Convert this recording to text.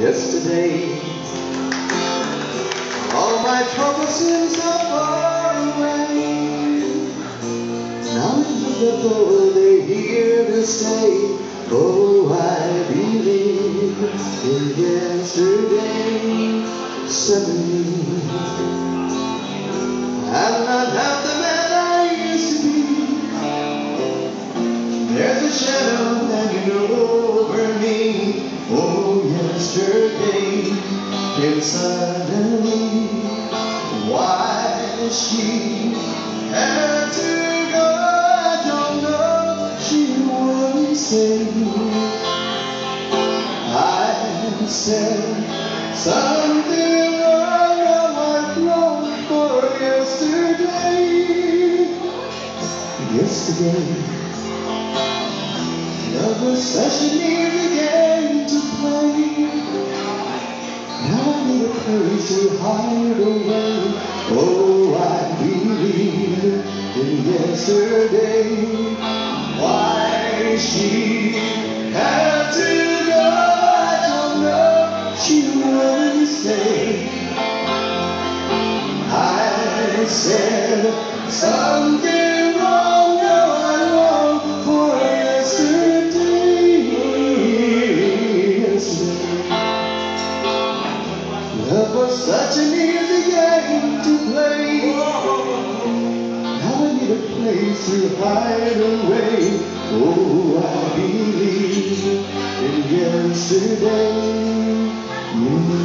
yesterday. All my troubles seem so far away. Now that they're here to stay, oh, I believe in yesterday. Suddenly, I'm not half the man I used to be. There's a shadow hanging over suddenly. Why she had to go, I don't know. She wouldn't say. I said something wrong. I went wrong for yesterday. Yesterday. Love was such an easy game I a place to hide away. Oh, I believe in yesterday. Why she had to go, I don't know. She wouldn't say. I said something Love was such an easy game to play. Now I need a place to hide away. Oh, I believe in yesterday. Mm.